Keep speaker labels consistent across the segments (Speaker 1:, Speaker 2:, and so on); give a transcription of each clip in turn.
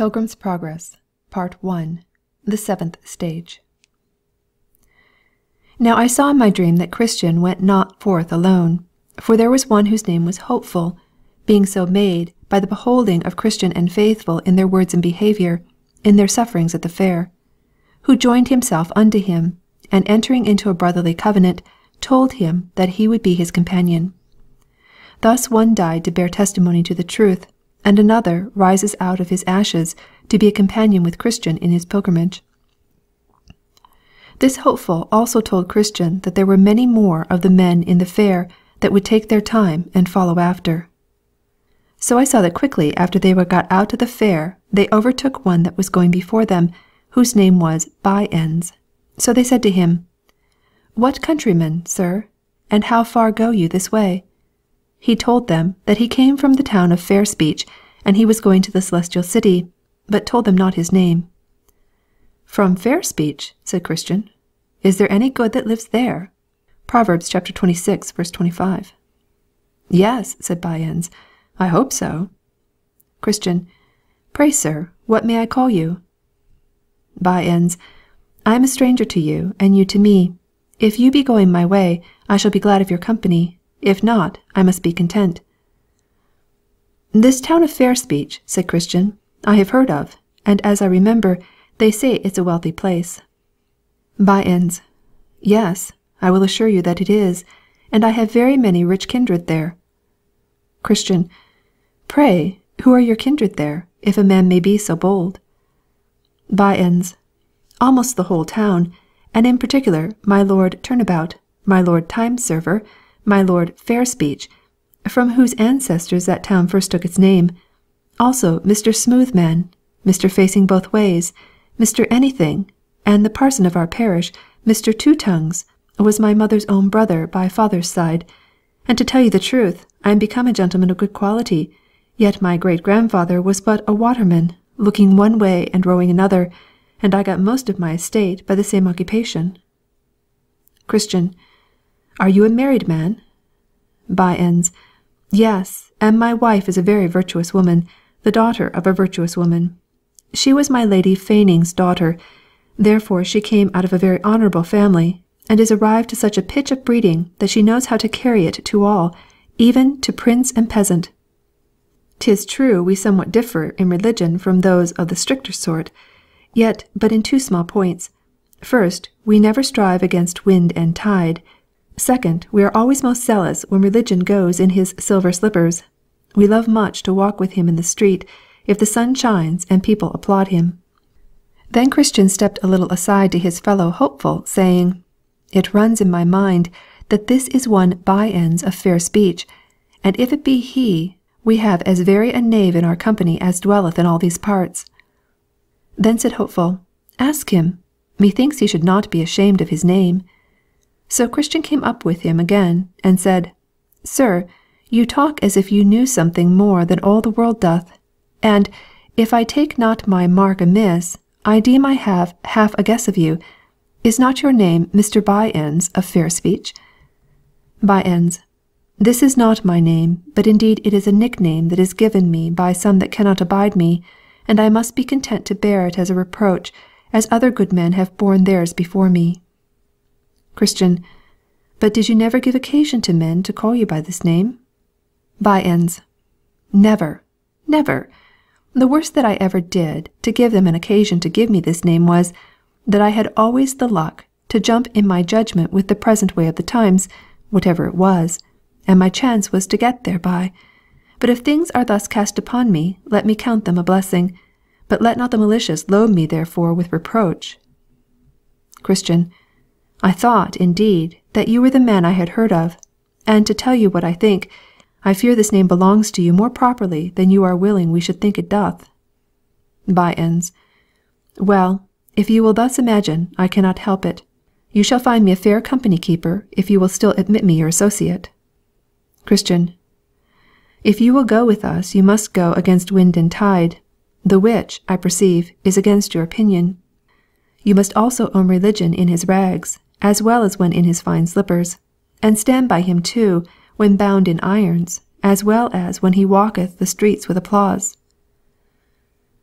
Speaker 1: PILGRIM'S PROGRESS PART I THE SEVENTH STAGE Now I saw in my dream that Christian went not forth alone, for there was one whose name was Hopeful, being so made by the beholding of Christian and Faithful in their words and behaviour, in their sufferings at the fair; who joined himself unto him, and entering into a brotherly covenant, told him that he would be his companion. Thus one died to bear testimony to the truth, and another rises out of his ashes to be a companion with Christian in his pilgrimage. This Hopeful also told Christian that there were many more of the men in the fair that would take their time and follow after. So I saw that quickly after they were got out of the fair they overtook one that was going before them, whose name was By ends. So they said to him, What countryman, sir, and how far go you this way? He told them that he came from the town of Fair speech, and he was going to the Celestial City, but told them not his name. "From Fair speech," said Christian. "Is there any good that lives there?" (Proverbs xxvi. 25.) "Yes," said By ends, "I hope so." Christian. "Pray, sir, what may I call you?" By ends. I am a stranger to you, and you to me. If you be going my way, I shall be glad of your company. If not, I must be content." "This town of Fair speech," said Christian, "I have heard of, and as I remember, they say it's a wealthy place." By ends. "Yes, I will assure you that it is, and I have very many rich kindred there." Christian. "Pray, who are your kindred there, if a man may be so bold?" By ends. "Almost the whole town, and in particular my Lord Turnabout, my Lord Timeserver my Lord Fair speech, from whose ancestors that town first took its name; also Mr. Smoothman, Mr. Facing both ways, Mr. Anything, and the parson of our parish, Mr. Two tongues, was my mother's own brother by father's side; and to tell you the truth, I am become a gentleman of good quality, yet my great grandfather was but a waterman, looking one way and rowing another, and I got most of my estate by the same occupation." Christian. Are you a married man?" By ends. Yes, and my wife is a very virtuous woman, the daughter of a virtuous woman. She was my Lady Feigning's daughter, therefore she came out of a very honourable family, and is arrived to such a pitch of breeding that she knows how to carry it to all, even to prince and peasant. 'Tis true we somewhat differ in religion from those of the stricter sort, yet but in two small points. First, we never strive against wind and tide. Second, we are always most zealous when religion goes in his silver slippers. We love much to walk with him in the street, if the sun shines and people applaud him." Then Christian stepped a little aside to his fellow hopeful, saying, "It runs in my mind that this is one By ends of fair speech, and if it be he, we have as very a knave in our company as dwelleth in all these parts." Then said Hopeful, "Ask him. Methinks he should not be ashamed of his name. So Christian came up with him again, and said, "Sir, you talk as if you knew something more than all the world doth; and, if I take not my mark amiss, I deem I have half a guess of you. Is not your name Mr. By ends of Fair speech?" By ends. This is not my name, but indeed it is a nickname that is given me by some that cannot abide me, and I must be content to bear it as a reproach, as other good men have borne theirs before me. Christian. But did you never give occasion to men to call you by this name? By ends. Never, never. The worst that I ever did to give them an occasion to give me this name was, that I had always the luck to jump in my judgment with the present way of the times, whatever it was, and my chance was to get thereby. But if things are thus cast upon me, let me count them a blessing, but let not the malicious load me therefore with reproach. Christian. I thought, indeed, that you were the man I had heard of; and to tell you what I think, I fear this name belongs to you more properly than you are willing we should think it doth. By ends. Well, if you will thus imagine, I cannot help it. You shall find me a fair company keeper if you will still admit me your associate. Christian. If you will go with us you must go against wind and tide, the which, I perceive, is against your opinion. You must also own religion in his rags as well as when in his fine slippers, and stand by him too, when bound in irons, as well as when he walketh the streets with applause."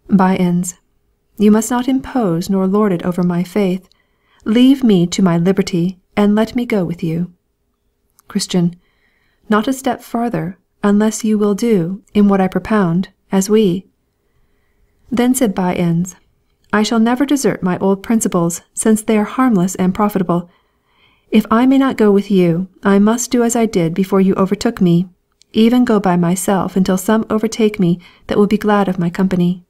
Speaker 1: By-ends. You must not impose nor lord it over my faith. Leave me to my liberty, and let me go with you. Christian. Not a step farther, unless you will do, in what I propound, as we. Then said By ends, I shall never desert my old principles, since they are harmless and profitable. If I may not go with you, I must do as I did before you overtook me, even go by myself until some overtake me that will be glad of my company.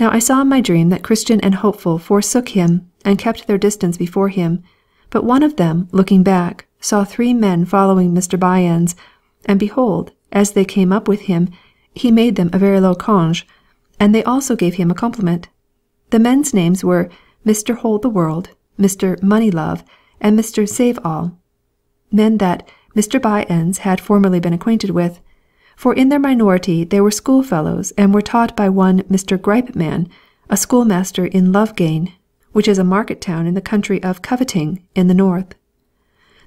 Speaker 1: Now I saw in my dream that Christian and Hopeful forsook him, and kept their distance before him, but one of them, looking back, saw three men following Mr. By ends, and behold, as they came up with him, he made them a very low conge, and they also gave him a compliment. The men's names were Mr. Hold the World, Mr. Money Love, and Mr. Save all, men that Mr. By ends had formerly been acquainted with, for in their minority they were schoolfellows and were taught by one Mr. Gripeman, a schoolmaster in Lovegain, which is a market town in the country of Coveting in the north.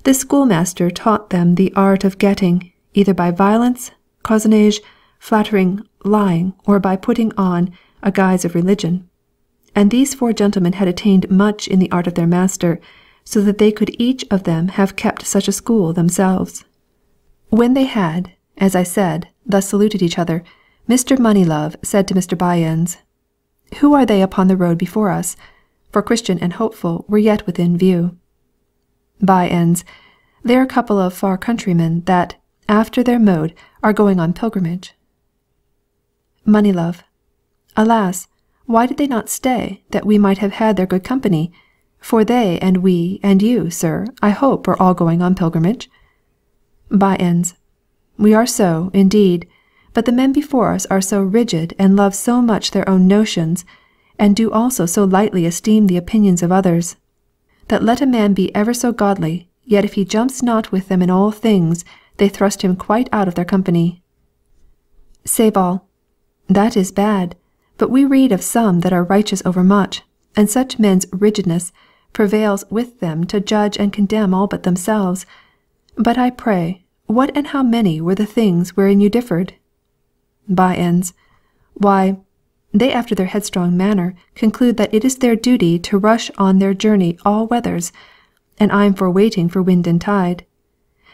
Speaker 1: This schoolmaster taught them the art of getting, either by violence, cozenage, flattering, lying, or by putting on a guise of religion. And these four gentlemen had attained much in the art of their master, so that they could each of them have kept such a school themselves. When they had, as I said, thus saluted each other, Mr. Moneylove said to Mr. By ends, Who are they upon the road before us? For Christian and Hopeful were yet within view. By ends, they are a couple of far countrymen that, after their mode, are going on pilgrimage. Moneylove. Alas! why did they not stay, that we might have had their good company? For they and we and you, sir, I hope are all going on pilgrimage. By ends. We are so, indeed, but the men before us are so rigid and love so much their own notions, and do also so lightly esteem the opinions of others, that let a man be ever so godly, yet if he jumps not with them in all things, they thrust him quite out of their company. Save all. That is bad, but we read of some that are righteous overmuch, and such men's rigidness prevails with them to judge and condemn all but themselves. But I pray, what and how many were the things wherein you differed? By ends. Why, they after their headstrong manner conclude that it is their duty to rush on their journey all weathers, and I am for waiting for wind and tide.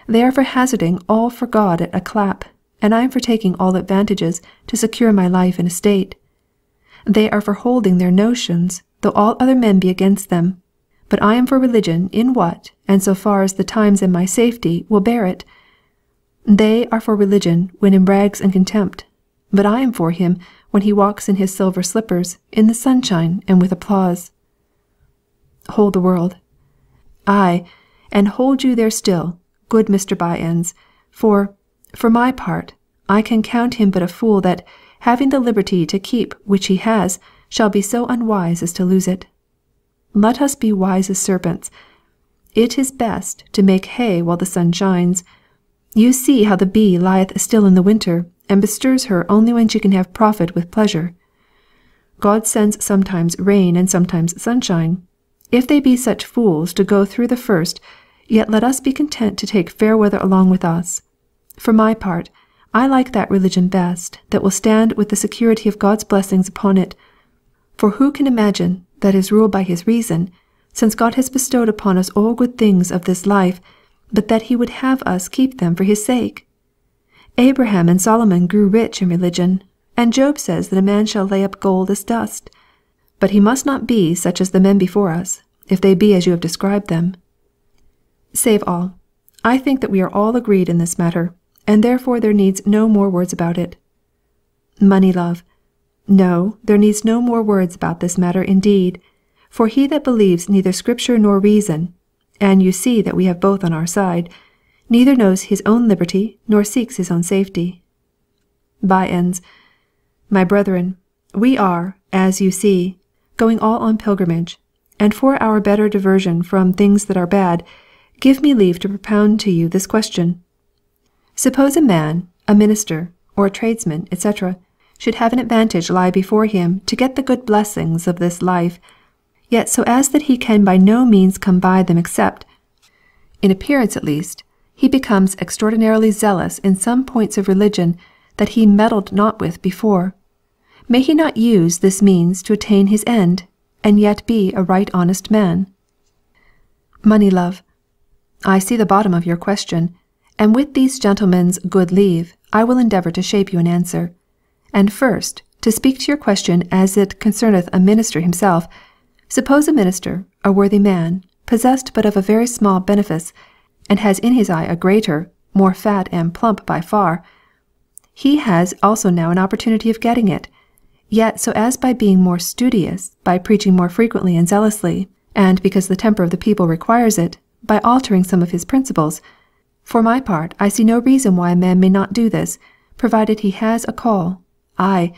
Speaker 1: They are for hazarding all for God at a clap, and I am for taking all advantages to secure my life and estate. They are for holding their notions, though all other men be against them. But I am for religion in what, and so far as the times and my safety will bear it. They are for religion when in rags and contempt, but I am for him when he walks in his silver slippers, in the sunshine and with applause. Hold the world. Ay, and hold you there still, good Mr. By ends, for, for my part, I can count him but a fool that, having the liberty to keep which he has, shall be so unwise as to lose it. Let us be wise as serpents. It is best to make hay while the sun shines. You see how the bee lieth still in the winter, and bestirs her only when she can have profit with pleasure. God sends sometimes rain and sometimes sunshine. If they be such fools to go through the first, yet let us be content to take fair weather along with us. For my part, I like that religion best that will stand with the security of God's blessings upon it. For who can imagine, that is ruled by his reason, since God has bestowed upon us all good things of this life, but that he would have us keep them for his sake? Abraham and Solomon grew rich in religion, and Job says that a man shall lay up gold as dust. But he must not be such as the men before us, if they be as you have described them. Save all, I think that we are all agreed in this matter, and therefore there needs no more words about it. Money love. No, there needs no more words about this matter indeed, for he that believes neither Scripture nor reason, and you see that we have both on our side, neither knows his own liberty nor seeks his own safety. By ends. My brethren, we are, as you see, going all on pilgrimage, and for our better diversion from things that are bad, give me leave to propound to you this question. Suppose a man, a minister, or a tradesman, etc., should have an advantage lie before him to get the good blessings of this life, yet so as that he can by no means come by them except, in appearance at least, he becomes extraordinarily zealous in some points of religion that he meddled not with before. may he not use this means to attain his end, and yet be a right honest man? Money love. I see the bottom of your question, and with these gentlemen's good leave, I will endeavour to shape you an answer. And first, to speak to your question as it concerneth a minister himself, suppose a minister, a worthy man, possessed but of a very small benefice, and has in his eye a greater, more fat and plump by far, he has also now an opportunity of getting it, yet so as by being more studious, by preaching more frequently and zealously, and because the temper of the people requires it, by altering some of his principles. For my part, I see no reason why a man may not do this, provided he has a call, ay,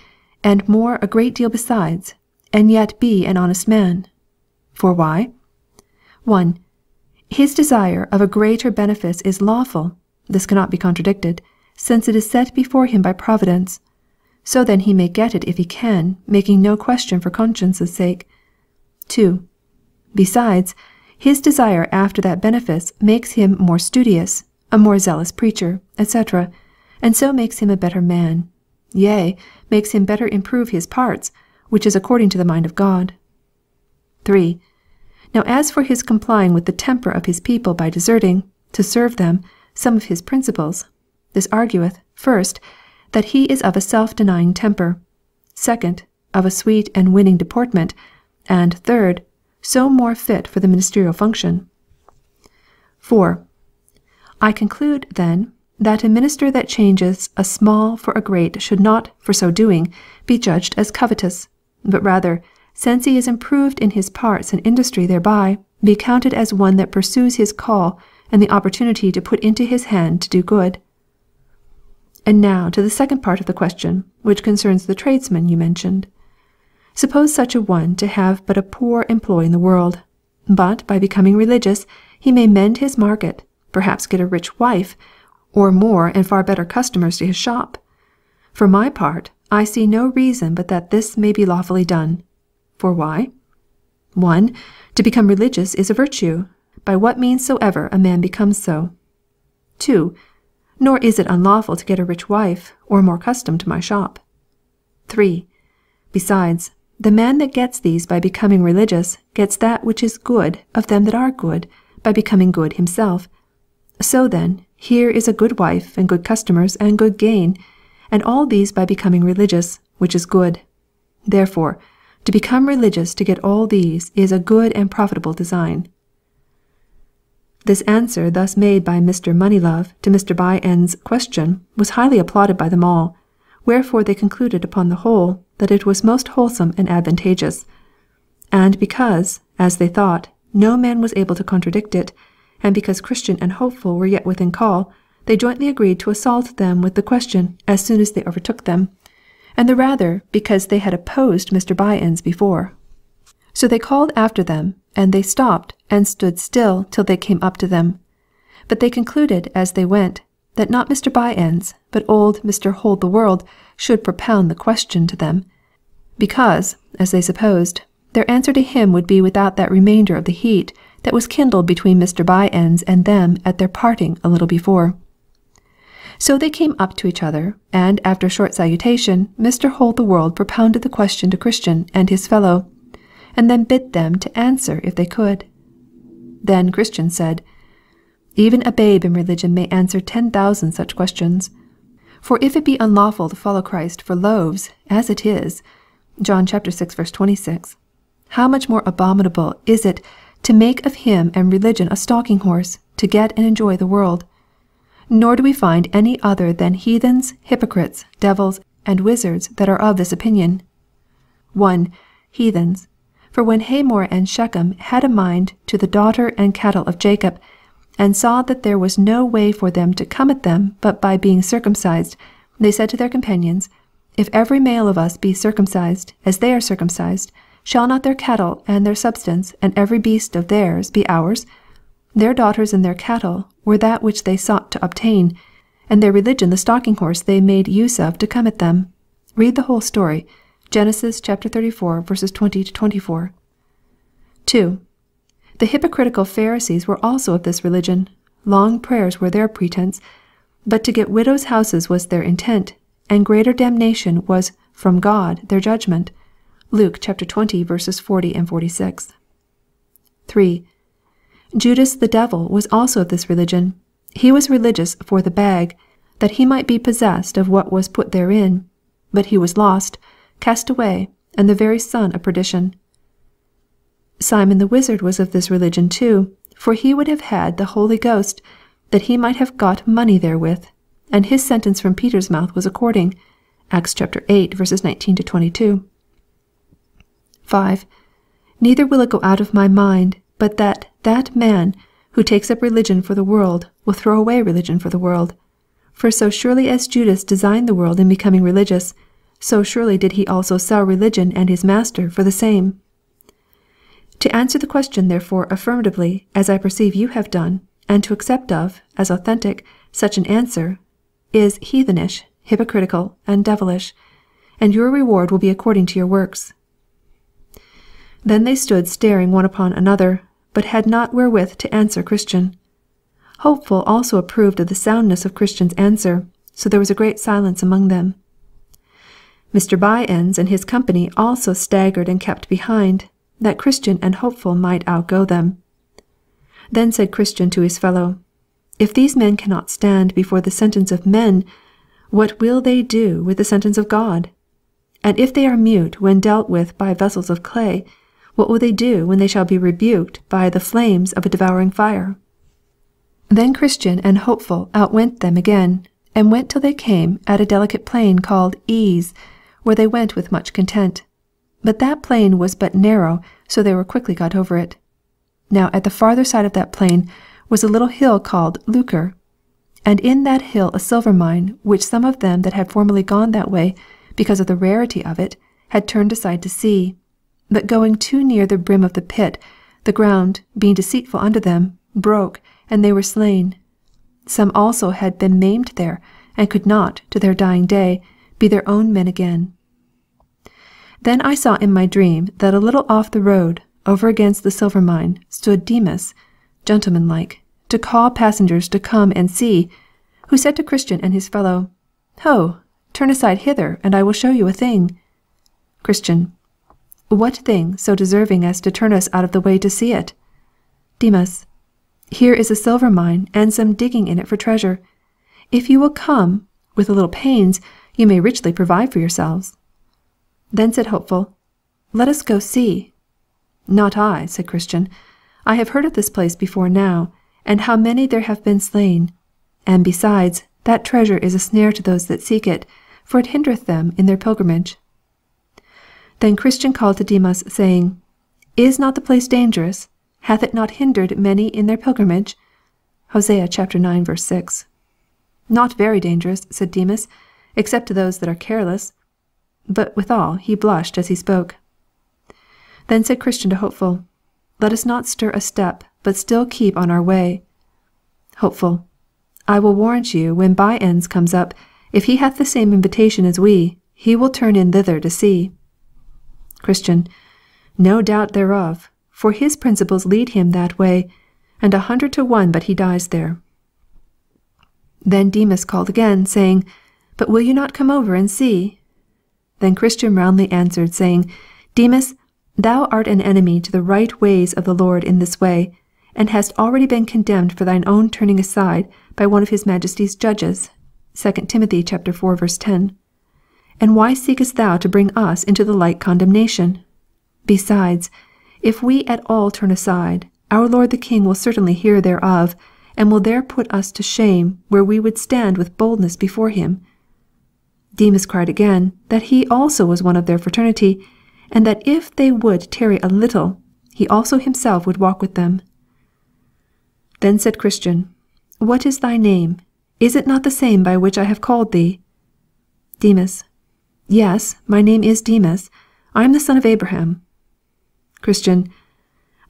Speaker 1: and more a great deal besides, and yet be an honest man. For why? 1. His desire of a greater benefice is lawful, this cannot be contradicted, since it is set before him by Providence. So then he may get it if he can, making no question for conscience' sake. 2. Besides, his desire after that benefice makes him more studious, a more zealous preacher, etc., and so makes him a better man, yea, makes him better improve his parts, which is according to the mind of God. 3. Now as for his complying with the temper of his people by deserting, to serve them, some of his principles, this argueth, first, that he is of a self denying temper; second, of a sweet and winning deportment; and, third, so more fit for the ministerial function. 4. I conclude, then, that a minister that changes a small for a great should not, for so doing, be judged as covetous, but rather, since he is improved in his parts and industry thereby, be counted as one that pursues his call and the opportunity to put into his hand to do good. And now to the second part of the question, which concerns the tradesman you mentioned. Suppose such a one to have but a poor employ in the world, but by becoming religious he may mend his market, perhaps get a rich wife, or more and far better customers to his shop. For my part, I see no reason but that this may be lawfully done. For why? 1. To become religious is a virtue, by what means soever a man becomes so. 2. Nor is it unlawful to get a rich wife, or more custom to my shop. 3. Besides, the man that gets these by becoming religious gets that which is good of them that are good, by becoming good himself. So then, here is a good wife, and good customers, and good gain, and all these by becoming religious, which is good. Therefore, to become religious to get all these is a good and profitable design. This answer thus made by Mr. Moneylove to Mr. By ends question was highly applauded by them all, wherefore they concluded upon the whole that it was most wholesome and advantageous. And because, as they thought, no man was able to contradict it, and because Christian and Hopeful were yet within call, they jointly agreed to assault them with the question as soon as they overtook them, and the rather because they had opposed Mr. By ends before. So they called after them, and they stopped and stood still till they came up to them. But they concluded as they went, that not Mr. By ends, but old Mr. Hold the World should propound the question to them, because, as they supposed, their answer to him would be without that remainder of the heat that was kindled between Mr. By ends and them at their parting a little before. So they came up to each other, and after a short salutation, Mr. Hold the World propounded the question to Christian and his fellow, and then bid them to answer if they could. Then Christian said, Even a babe in religion may answer ten thousand such questions. For if it be unlawful to follow Christ for loaves, as it is, John chapter 6 verse 26, how much more abominable is it to make of him and religion a stalking horse, to get and enjoy the world? Nor do we find any other than heathens, hypocrites, devils, and wizards that are of this opinion. 1. Heathens. For when Hamor and Shechem had a mind to the daughter and cattle of Jacob, and saw that there was no way for them to come at them but by being circumcised, they said to their companions, If every male of us be circumcised, as they are circumcised, shall not their cattle and their substance and every beast of theirs be ours? Their daughters and their cattle were that which they sought to obtain, and their religion the stalking horse they made use of to come at them. Read the whole story. Genesis chapter 34, verses 20 to 24. 2. The hypocritical Pharisees were also of this religion. Long prayers were their pretence, but to get widows' houses was their intent, and greater damnation was from God their judgment. Luke chapter 20 verses 40 and 46. 3. Judas the devil was also of this religion. He was religious for the bag, that he might be possessed of what was put therein. But he was lost, cast away, and the very son of perdition. Simon the wizard was of this religion too, for he would have had the Holy Ghost, that he might have got money therewith, and his sentence from Peter's mouth was according. Acts chapter 8, verses 19 to 22. 5. Neither will it go out of my mind, but that that man who takes up religion for the world will throw away religion for the world. For so surely as Judas designed the world in becoming religious, so surely did he also sell religion and his master for the same. To answer the question therefore affirmatively, as I perceive you have done, and to accept of, as authentic, such an answer, is heathenish, hypocritical, and devilish, and your reward will be according to your works. Then they stood staring one upon another, but had not wherewith to answer Christian. Hopeful also approved of the soundness of Christian's answer, so there was a great silence among them. Mr. By-ends and his company also staggered and kept behind, that Christian and Hopeful might outgo them. Then said Christian to his fellow, If these men cannot stand before the sentence of men, what will they do with the sentence of God? And if they are mute when dealt with by vessels of clay, what will they do when they shall be rebuked by the flames of a devouring fire? Then Christian and Hopeful outwent them again, and went till they came at a delicate plain called Ease, where they went with much content. But that plain was but narrow, so they were quickly got over it. Now at the farther side of that plain was a little hill called Lucre, and in that hill a silver mine, which some of them that had formerly gone that way, because of the rarity of it, had turned aside to see. But going too near the brim of the pit, the ground, being deceitful unto them, broke, and they were slain. Some also had been maimed there, and could not, to their dying day, be their own men again. Then I saw in my dream that a little off the road, over against the silver mine, stood Demas, gentlemanlike, to call passengers to come and see, who said to Christian and his fellow, Ho, turn aside hither, and I will show you a thing. Christian. What thing so deserving as to turn us out of the way to see it? Demas. Here is a silver mine and some digging in it for treasure. If you will come, with a little pains, you may richly provide for yourselves. Then said Hopeful, Let us go see. Not I, said Christian. I have heard of this place before now, and how many there have been slain. And besides, that treasure is a snare to those that seek it, for it hindereth them in their pilgrimage. Then Christian called to Demas, saying, Is not the place dangerous? Hath it not hindered many in their pilgrimage? Hosea chapter 9, verse 6. Not very dangerous, said Demas, except to those that are careless but withal he blushed as he spoke. Then said Christian to Hopeful, Let us not stir a step, but still keep on our way. Hopeful, I will warrant you when By-ends comes up, if he hath the same invitation as we, he will turn in thither to see. Christian, no doubt thereof, for his principles lead him that way, and a hundred to one but he dies there. Then Demas called again, saying, But will you not come over and see? Then Christian roundly answered, saying, Demas, thou art an enemy to the right ways of the Lord in this way, and hast already been condemned for thine own turning aside by one of his majesty's judges. 2 Timothy chapter 4, verse 10. And why seekest thou to bring us into the like condemnation? Besides, if we at all turn aside, our Lord the King will certainly hear thereof, and will there put us to shame, where we would stand with boldness before him. Demas cried again that he also was one of their fraternity, and that if they would tarry a little, he also himself would walk with them. Then said Christian, What is thy name? Is it not the same by which I have called thee? Demas, Yes, my name is Demas. I am the son of Abraham. Christian,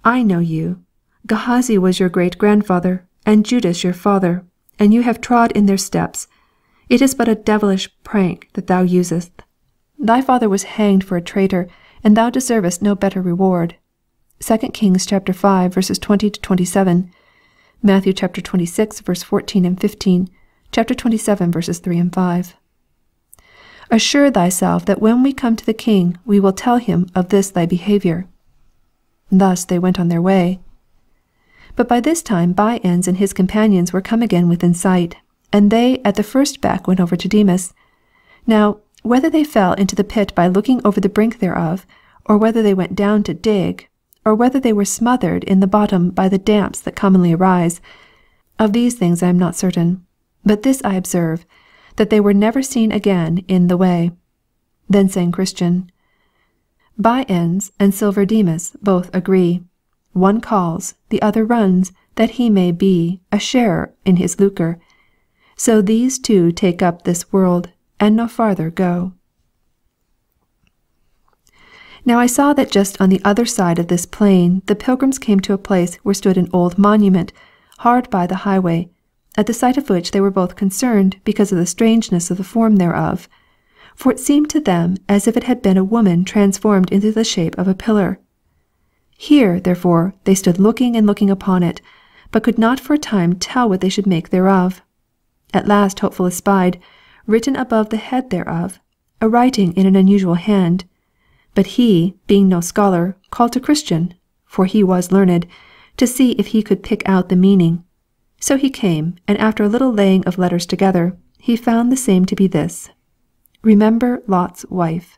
Speaker 1: I know you. Gehazi was your great grandfather, and Judas your father, and you have trod in their steps. It is but a devilish prank that thou usest. Thy father was hanged for a traitor, and thou deservest no better reward. 2 Kings chapter 5 verses 20 to 27, Matthew chapter 26 verse 14 and 15, chapter 27 verses 3 and 5. Assure thyself that when we come to the king we will tell him of this thy behaviour. Thus they went on their way. But by this time By ends and his companions were come again within sight, and they at the first beck went over to Demas. Now, whether they fell into the pit by looking over the brink thereof, or whether they went down to dig, or whether they were smothered in the bottom by the damps that commonly arise, of these things I am not certain, but this I observe, that they were never seen again in the way. Then sang Christian, By ends and Silver Demas both agree. One calls, the other runs, that he may be A sharer in his lucre. So these two take up this world, and no farther go. Now I saw that just on the other side of this plain the pilgrims came to a place where stood an old monument, hard by the highway, at the sight of which they were both concerned because of the strangeness of the form thereof. For it seemed to them as if it had been a woman transformed into the shape of a pillar. Here, therefore, they stood looking and looking upon it, but could not for a time tell what they should make thereof. At last Hopeful espied, written above the head thereof, a writing in an unusual hand. But he, being no scholar, called to Christian (for he was learned) to see if he could pick out the meaning. So he came, and after a little laying of letters together, he found the same to be this, Remember Lot's wife.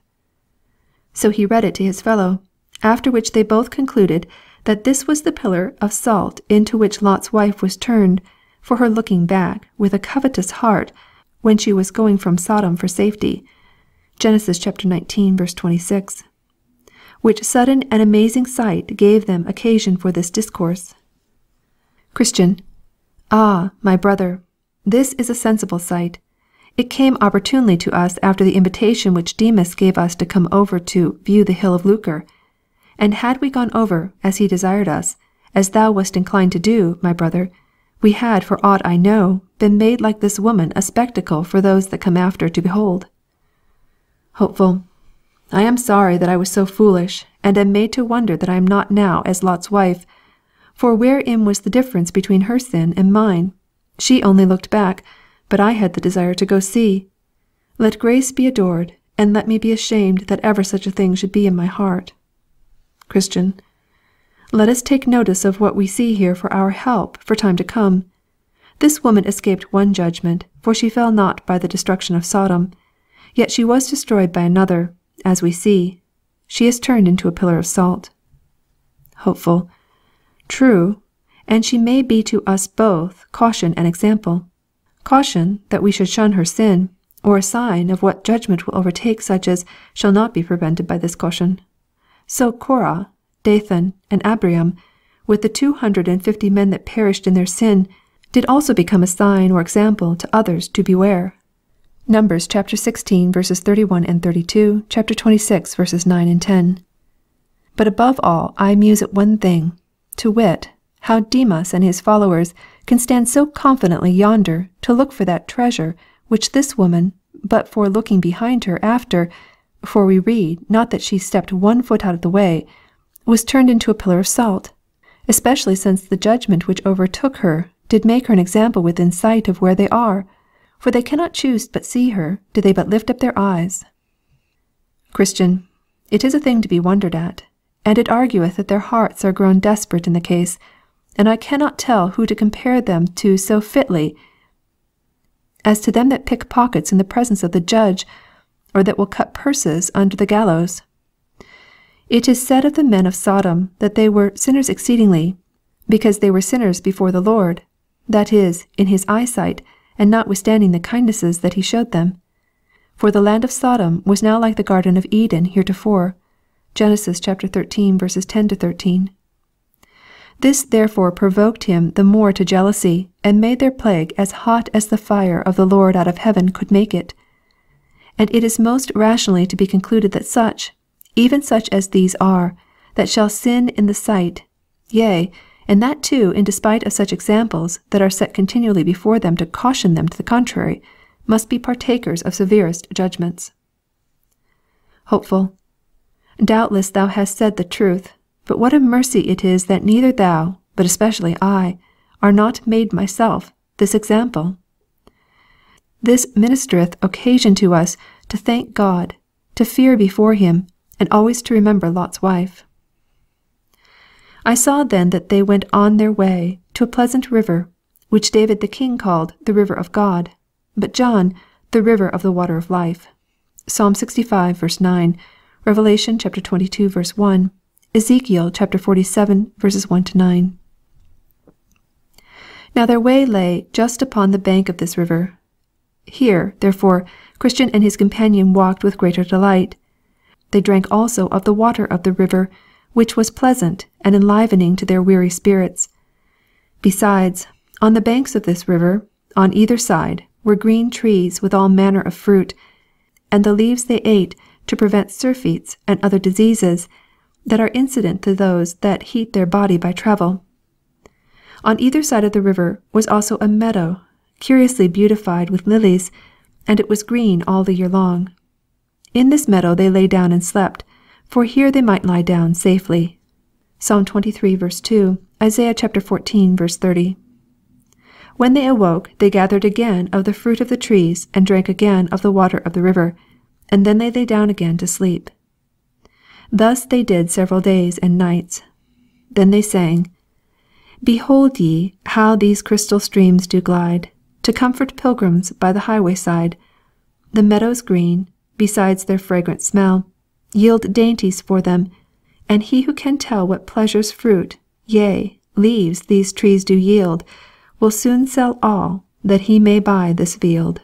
Speaker 1: So he read it to his fellow, after which they both concluded that this was the pillar of salt into which Lot's wife was turned, for her looking back, with a covetous heart, when she was going from Sodom for safety. Genesis chapter 19, verse 26. Which sudden and amazing sight gave them occasion for this discourse. Christian. Ah, my brother, this is a sensible sight. It came opportunely to us after the invitation which Demas gave us to come over to view the hill of Lucre. And had we gone over, as he desired us, as thou wast inclined to do, my brother, we had, for aught I know, been made like this woman a spectacle for those that come after to behold. Hopeful. I am sorry that I was so foolish, and am made to wonder that I am not now as Lot's wife. For wherein was the difference between her sin and mine? She only looked back, but I had the desire to go see. Let grace be adored, and let me be ashamed that ever such a thing should be in my heart. Christian. Let us take notice of what we see here for our help for time to come. This woman escaped one judgment, for she fell not by the destruction of Sodom, Yet she was destroyed by another, as we see. She is turned into a pillar of salt. Hopeful. True, and she may be to us both caution and example. Caution that we should shun her sin, or a sign of what judgment will overtake such as shall not be prevented by this caution. So Korah, Dathan, and Abiram, with the two hundred and fifty men that perished in their sin, did also become a sign or example to others to beware. Numbers chapter 16, verses 31 and 32, chapter 26, verses 9 and 10. But above all, I muse at one thing, to wit, how Demas and his followers can stand so confidently yonder to look for that treasure which this woman, but for looking behind her after, for we read not that she stepped one foot out of the way, was turned into a pillar of salt, especially since the judgment which overtook her did make her an example within sight of where they are for they cannot choose but see her, do they but lift up their eyes. Christian, it is a thing to be wondered at, and it argueth that their hearts are grown desperate in the case, and I cannot tell who to compare them to so fitly as to them that pick pockets in the presence of the judge, or that will cut purses under the gallows. It is said of the men of Sodom that they were sinners exceedingly, because they were sinners before the Lord, that is, in his eyesight, and notwithstanding the kindnesses that he showed them. For the land of Sodom was now like the Garden of Eden heretofore. Genesis chapter 13, verses 10 to 13. This therefore provoked him the more to jealousy, and made their plague as hot as the fire of the Lord out of heaven could make it. And it is most rationally to be concluded that such, even such as these are, that shall sin in the sight, yea, and that too in despite of such examples that are set continually before them to caution them to the contrary, must be partakers of severest judgments. Hopeful. Doubtless thou hast said the truth, but what a mercy it is that neither thou, but especially I, are not made myself this example. This ministereth occasion to us to thank God, to fear before him, and always to remember Lot's wife. I saw then that they went on their way to a pleasant river, which David the king called the river of God, but John the river of the water of life. Psalm 65, verse 9, Revelation chapter 22, verse 1, Ezekiel chapter 47, verses 1 to 9. Now their way lay just upon the bank of this river. Here, therefore, Christian and his companion walked with greater delight. They drank also of the water of the river, which was pleasant and enlivening to their weary spirits. Besides, on the banks of this river, on either side, were green trees with all manner of fruit, and the leaves they ate to prevent surfeits and other diseases that are incident to those that heat their body by travel. On either side of the river was also a meadow, curiously beautified with lilies, and it was green all the year long. In this meadow they lay down and slept, for here they might lie down safely. Psalm 23, verse 2, Isaiah chapter 14, verse 30. When they awoke, they gathered again of the fruit of the trees, and drank again of the water of the river, and then they lay down again to sleep. Thus they did several days and nights. Then they sang, Behold ye how these crystal streams do glide, To comfort pilgrims by the highway side. The meadows green, besides their fragrant smell, Yield dainties for them, and he who can tell What pleasure's fruit, yea, leaves these trees do yield, Will soon sell all, that he may buy this field.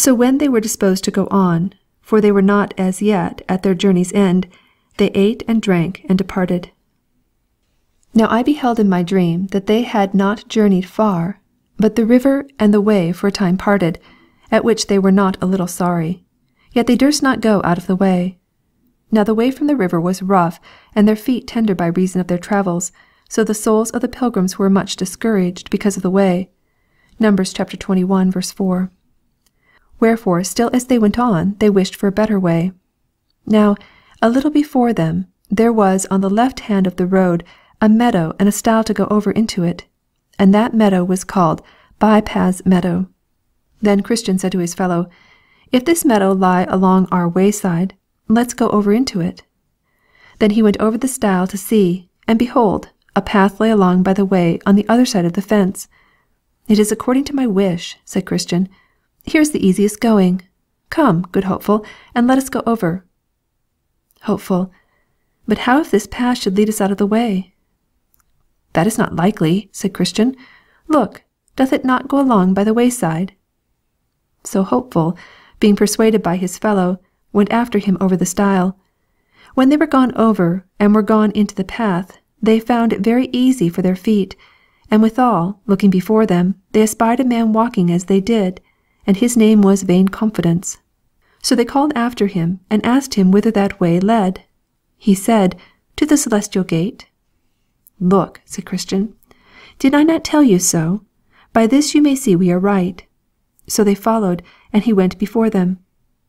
Speaker 1: So when they were disposed to go on, for they were not as yet at their journey's end, they ate and drank and departed. Now I beheld in my dream that they had not journeyed far, but the river and the way for a time parted, at which they were not a little sorry. Yet they durst not go out of the way. Now the way from the river was rough, and their feet tender by reason of their travels, so the souls of the pilgrims were much discouraged because of the way. Numbers chapter 21, verse 4. Wherefore, still as they went on, they wished for a better way. Now, a little before them, there was on the left hand of the road a meadow and a stile to go over into it, and that meadow was called By Paths Meadow. Then Christian said to his fellow, If this meadow lie along our wayside, let's go over into it. Then he went over the stile to see, and behold, a path lay along by the way on the other side of the fence. It is according to my wish, said Christian. Here's the easiest going. Come, good Hopeful, and let us go over. Hopeful. But how if this path should lead us out of the way? That is not likely, said Christian. Look, doth it not go along by the wayside? So Hopeful, being persuaded by his fellow, went after him over the stile. When they were gone over, and were gone into the path, they found it very easy for their feet, and withal, looking before them, they espied a man walking as they did, and his name was Vain Confidence. So they called after him, and asked him whither that way led. He said, To the Celestial Gate. Look, said Christian. Did I not tell you so? By this you may see we are right. So they followed, and he went before them.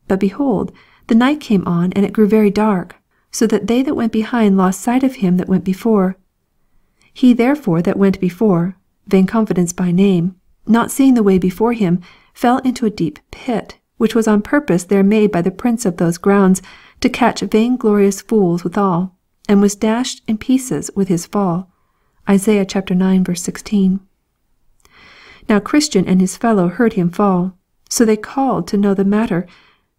Speaker 1: But behold, the night came on, and it grew very dark, so that they that went behind lost sight of him that went before. He therefore that went before, vain confidence by name, not seeing the way before him, fell into a deep pit, which was on purpose there made by the prince of those grounds to catch vainglorious fools withal and was dashed in pieces with his fall. Isaiah chapter 9 verse 16. Now Christian and his fellow heard him fall, so they called to know the matter,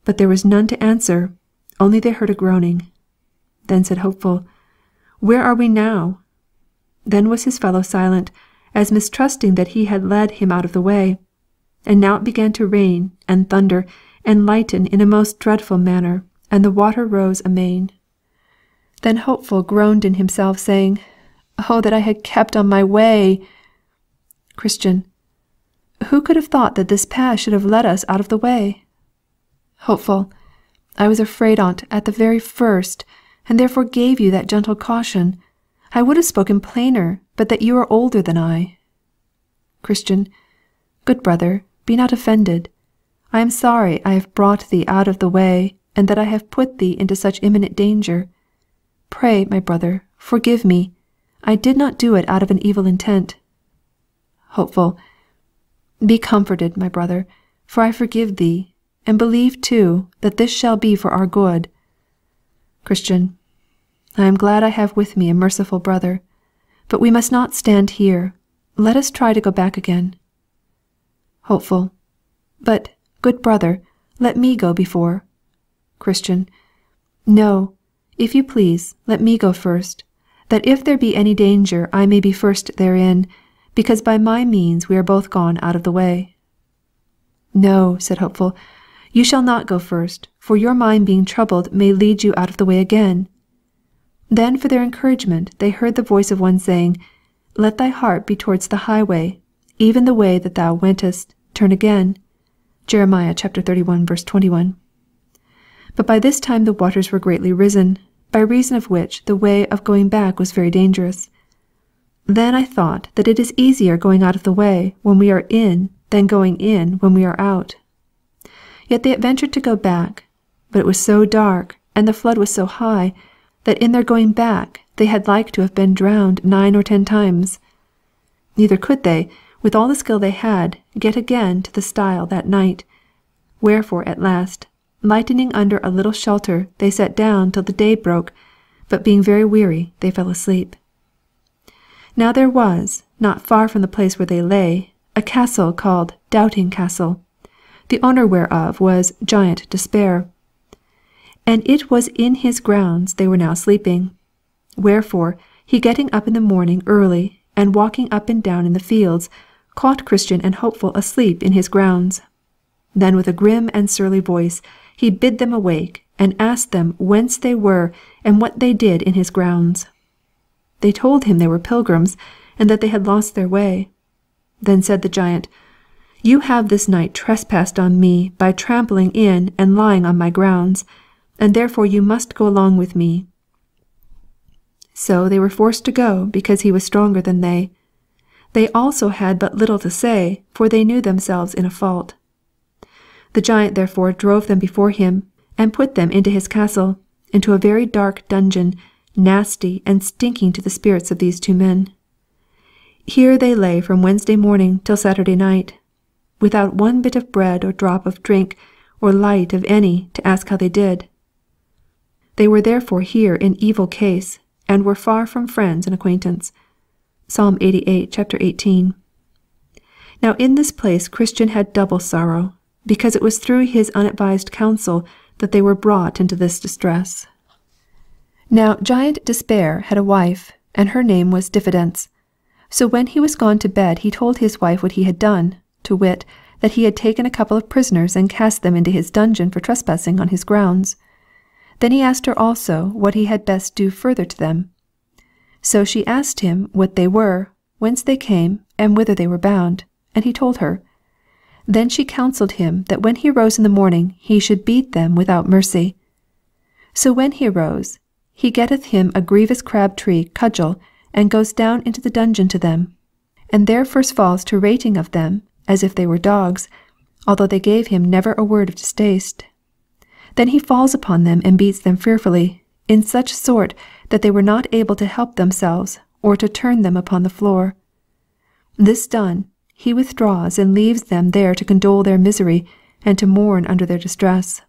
Speaker 1: but there was none to answer, only they heard a groaning. Then said Hopeful, Where are we now? Then was his fellow silent, as mistrusting that he had led him out of the way. And now it began to rain, and thunder, and lighten in a most dreadful manner, and the water rose amain. Then Hopeful groaned in himself, saying, Oh, that I had kept on my way! Christian. Who could have thought that this path should have led us out of the way? Hopeful. I was afraid on't at the very first, and therefore gave you that gentle caution. I would have spoken plainer, but that you are older than I. Christian. Good brother, be not offended. I am sorry I have brought thee out of the way, and that I have put thee into such imminent danger. Pray, my brother, forgive me. I did not do it out of an evil intent. Hopeful. Be comforted, my brother. for I forgive thee, and believe too that this shall be for our good. Christian. I am glad I have with me a merciful brother, but we must not stand here, let us try to go back again. Hopeful. But, good brother, let me go before. Christian. No, if you please, let me go first, that if there be any danger I may be first therein, because by my means we are both gone out of the way. No, said Hopeful, you shall not go first, for your mind being troubled may lead you out of the way again. Then for their encouragement they heard the voice of one saying, Let thy heart be towards the highway, even the way that thou wentest, turn again. 31, verse 21. But by this time the waters were greatly risen, by reason of which the way of going back was very dangerous. Then I thought that it is easier going out of the way when we are in than going in when we are out. Yet they ventured to go back, but it was so dark and the flood was so high that in their going back they had like to have been drowned nine or ten times. Neither could they, with all the skill they had, get again to the stile that night. Wherefore at last, Lightening under a little shelter, they sat down till the day broke, but being very weary, they fell asleep. Now there was, not far from the place where they lay, a castle called Doubting Castle, the owner whereof was Giant Despair. And it was in his grounds they were now sleeping. Wherefore, he getting up in the morning early, and walking up and down in the fields, caught Christian and Hopeful asleep in his grounds. Then with a grim and surly voice, he bid them awake, and asked them whence they were and what they did in his grounds. They told him they were pilgrims, and that they had lost their way. Then said the giant, You have this night trespassed on me by trampling in and lying on my grounds, and therefore you must go along with me. So they were forced to go because he was stronger than they. They also had but little to say, for they knew themselves in a fault. The giant therefore drove them before him, and put them into his castle, into a very dark dungeon, nasty and stinking to the spirits of these two men. Here they lay from Wednesday morning till Saturday night, without one bit of bread or drop of drink or light of any to ask how they did. They were therefore here in evil case, and were far from friends and acquaintance. Psalm 88, chapter 18. Now in this place Christian had double sorrow, because it was through his unadvised counsel that they were brought into this distress. Now Giant Despair had a wife, and her name was Diffidence. So when he was gone to bed he told his wife what he had done, to wit, that he had taken a couple of prisoners and cast them into his dungeon for trespassing on his grounds. Then he asked her also what he had best do further to them. So she asked him what they were, whence they came, and whither they were bound, and he told her. Then she counselled him that when he rose in the morning he should beat them without mercy. So when he arose, he getteth him a grievous crab tree cudgel, and goes down into the dungeon to them, and there first falls to rating of them, as if they were dogs, although they gave him never a word of distaste. Then he falls upon them and beats them fearfully, in such sort that they were not able to help themselves, or to turn them upon the floor. This done, he withdraws and leaves them there to condole their misery and to mourn under their distress.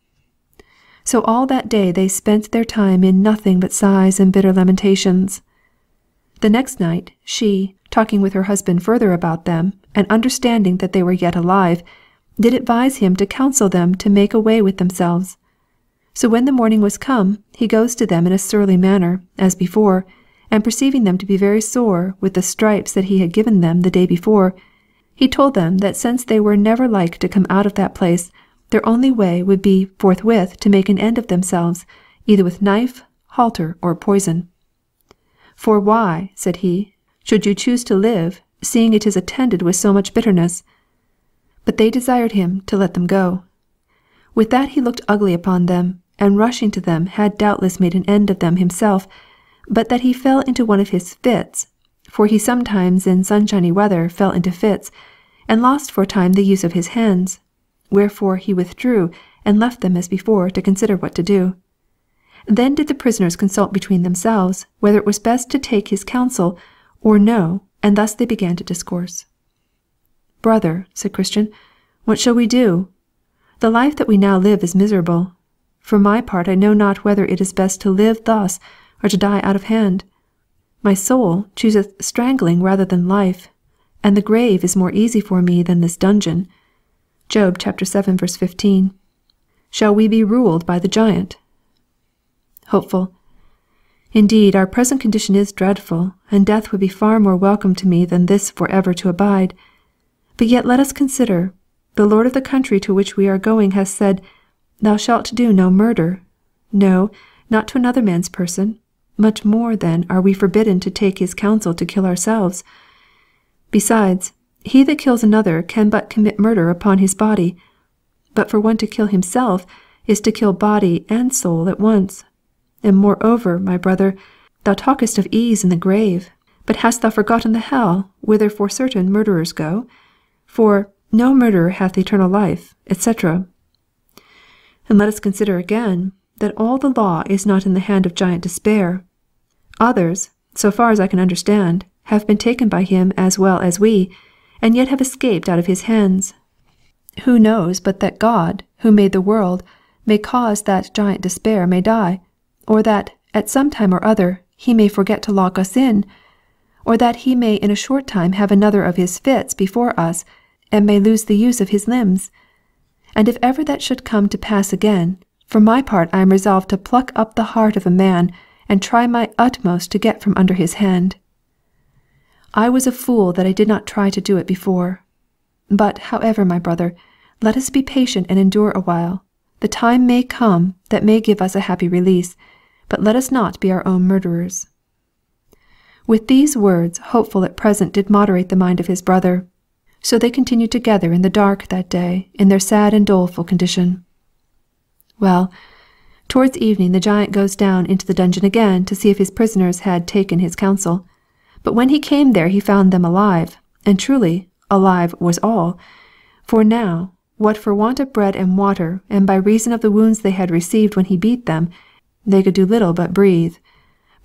Speaker 1: So all that day they spent their time in nothing but sighs and bitter lamentations. The next night, she, talking with her husband further about them, and understanding that they were yet alive, did advise him to counsel them to make away with themselves. So when the morning was come, he goes to them in a surly manner, as before, and perceiving them to be very sore with the stripes that he had given them the day before, he told them that since they were never like to come out of that place, their only way would be forthwith to make an end of themselves, either with knife, halter, or poison. For why, said he, should you choose to live, seeing it is attended with so much bitterness? But they desired him to let them go. With that he looked ugly upon them, and rushing to them had doubtless made an end of them himself, but that he fell into one of his fits, for he sometimes in sunshiny weather fell into fits, and lost for a time the use of his hands, wherefore he withdrew and left them as before to consider what to do. Then did the prisoners consult between themselves whether it was best to take his counsel or no, and thus they began to discourse. Brother, said Christian, what shall we do? The life that we now live is miserable. For my part I know not whether it is best to live thus or to die out of hand. My soul chooseth strangling rather than life, and the grave is more easy for me than this dungeon. Job vii. 15. Shall we be ruled by the giant? Hopeful. Indeed, our present condition is dreadful, and death would be far more welcome to me than this for ever to abide. But yet let us consider, the lord of the country to which we are going has said, Thou shalt do no murder. No, not to another man's person, much more then are we forbidden to take his counsel to kill ourselves. Besides, he that kills another can but commit murder upon his body, but for one to kill himself is to kill body and soul at once. And moreover, my brother, thou talkest of ease in the grave, but hast thou forgotten the hell, whither for certain murderers go? For no murderer hath eternal life, etc. And let us consider again that all the law is not in the hand of Giant Despair. Others, so far as I can understand, have been taken by him as well as we, and yet have escaped out of his hands. Who knows but that God, who made the world, may cause that Giant Despair may die, or that, at some time or other, he may forget to lock us in, or that he may in a short time have another of his fits before us, and may lose the use of his limbs? And if ever that should come to pass again, for my part I am resolved to pluck up the heart of a man and try my utmost to get from under his hand. I was a fool that I did not try to do it before. But, however, my brother, let us be patient and endure a while. The time may come that may give us a happy release, but let us not be our own murderers. With these words Hopeful at present did moderate the mind of his brother. So they continued together in the dark that day in their sad and doleful condition. Well, towards evening the giant goes down into the dungeon again to see if his prisoners had taken his counsel. But when he came there he found them alive, and truly, alive was all. For now, what for want of bread and water, and by reason of the wounds they had received when he beat them, they could do little but breathe.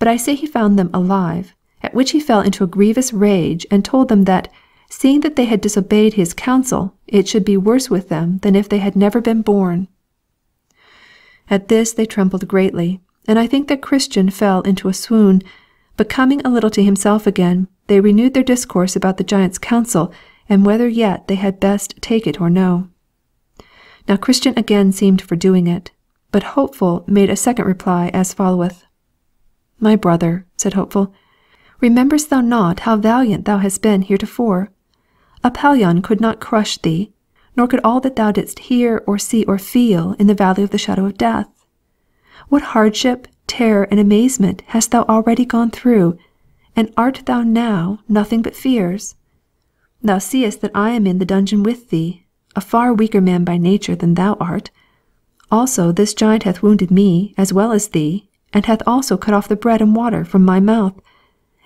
Speaker 1: But I say he found them alive, at which he fell into a grievous rage and told them that, seeing that they had disobeyed his counsel, it should be worse with them than if they had never been born. At this they trembled greatly, and I think that Christian fell into a swoon, but coming a little to himself again, they renewed their discourse about the giant's counsel, and whether yet they had best take it or no. Now Christian again seemed for doing it, but Hopeful made a second reply as followeth. My brother, said Hopeful, rememberest thou not how valiant thou hast been heretofore? Apollyon could not crush thee, nor could all that thou didst hear or see or feel in the valley of the shadow of death. What hardship, terror, and amazement hast thou already gone through, and art thou now nothing but fears? Thou seest that I am in the dungeon with thee, a far weaker man by nature than thou art. Also this giant hath wounded me as well as thee, and hath also cut off the bread and water from my mouth,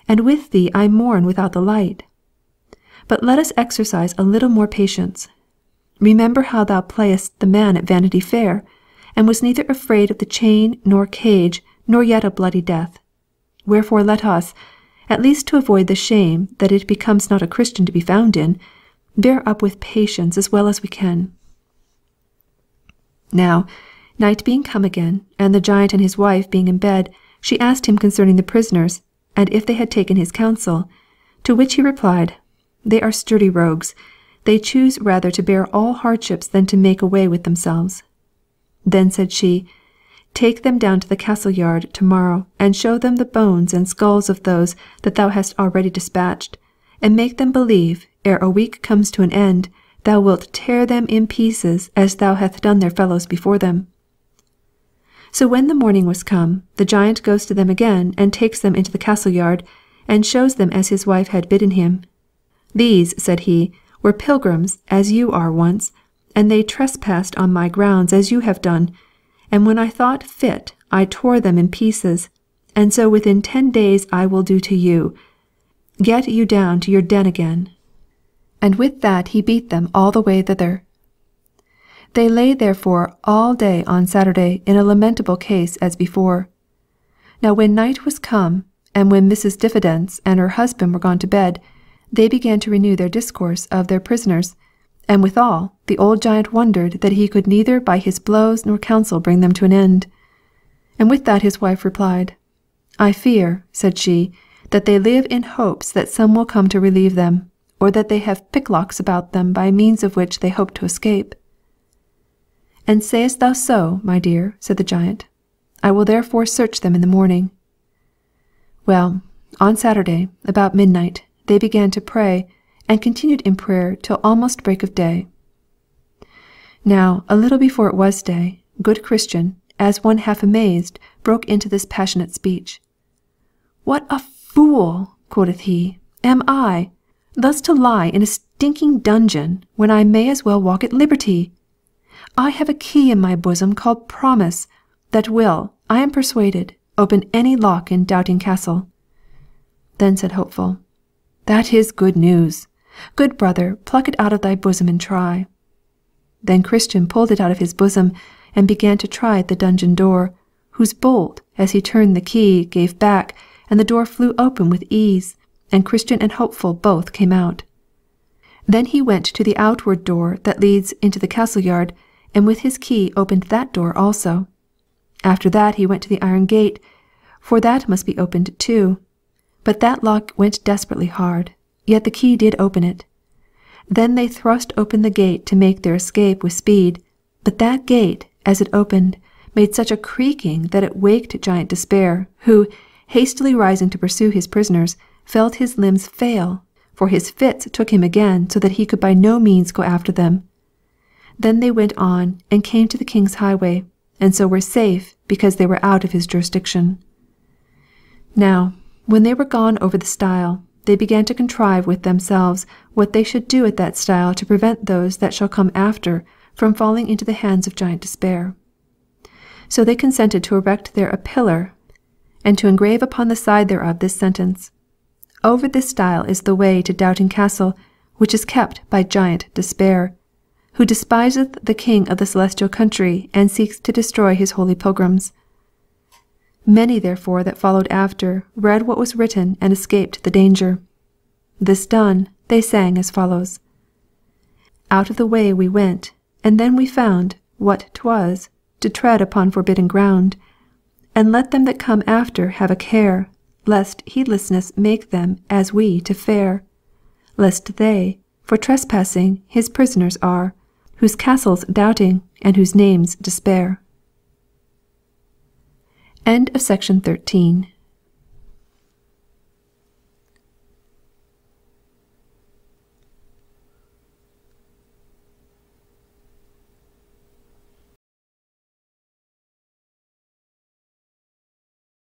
Speaker 1: and with thee I mourn without the light. But let us exercise a little more patience, Remember how thou playedst the man at Vanity Fair, and was neither afraid of the chain nor cage nor yet of bloody death. Wherefore let us, at least to avoid the shame that it becomes not a Christian to be found in, bear up with patience as well as we can. Now, night being come again, and the giant and his wife being in bed, she asked him concerning the prisoners, and if they had taken his counsel. To which he replied, They are sturdy rogues, they choose rather to bear all hardships than to make away with themselves. Then said she, Take them down to the castle yard to morrow, and show them the bones and skulls of those that thou hast already dispatched, and make them believe, ere a week comes to an end, thou wilt tear them in pieces as thou hast done their fellows before them. So when the morning was come, the giant goes to them again and takes them into the castle yard, and shows them as his wife had bidden him. These, said he, were pilgrims as you are once, and they trespassed on my grounds as you have done, and when I thought fit I tore them in pieces, and so within ten days I will do to you. Get you down to your den again. And with that he beat them all the way thither. They lay therefore all day on Saturday in a lamentable case as before. Now when night was come, and when Mrs. Diffidence and her husband were gone to bed, they began to renew their discourse of their prisoners, and withal the old giant wondered that he could neither by his blows nor counsel bring them to an end. And with that his wife replied, I fear, said she, that they live in hopes that some will come to relieve them, or that they have picklocks about them by means of which they hope to escape. And sayest thou so, my dear? said the giant. I will therefore search them in the morning. Well, on Saturday, about midnight, they began to pray, and continued in prayer till almost break of day. Now, a little before it was day, good Christian, as one half amazed, broke into this passionate speech. What a fool, quoth he, am I, thus to lie in a stinking dungeon when I may as well walk at liberty? I have a key in my bosom called Promise, that will, I am persuaded, open any lock in Doubting Castle. Then said Hopeful, That is good news. Good brother, pluck it out of thy bosom and try. Then Christian pulled it out of his bosom and began to try at the dungeon door, whose bolt, as he turned the key, gave back, and the door flew open with ease, and Christian and Hopeful both came out. Then he went to the outward door that leads into the castle yard, and with his key opened that door also. After that he went to the iron gate, for that must be opened too. But that lock went desperately hard, yet the key did open it. Then they thrust open the gate to make their escape with speed, but that gate, as it opened, made such a creaking that it waked Giant Despair, who, hastily rising to pursue his prisoners, felt his limbs fail, for his fits took him again so that he could by no means go after them. Then they went on and came to the king's highway, and so were safe because they were out of his jurisdiction. Now, when they were gone over the stile, they began to contrive with themselves what they should do at that stile to prevent those that shall come after from falling into the hands of Giant Despair. So they consented to erect there a pillar, and to engrave upon the side thereof this sentence Over this stile is the way to Doubting Castle, which is kept by Giant Despair, who despiseth the King of the celestial country and seeks to destroy his holy pilgrims. Many therefore that followed after read what was written and escaped the danger. This done, they sang as follows Out of the way we went, and then we found what 'twas to tread upon forbidden ground. And let them that come after have a care, lest heedlessness make them as we to fare, lest they, for trespassing, his prisoners are, whose castle's doubting, and whose name's despair. End of section 13.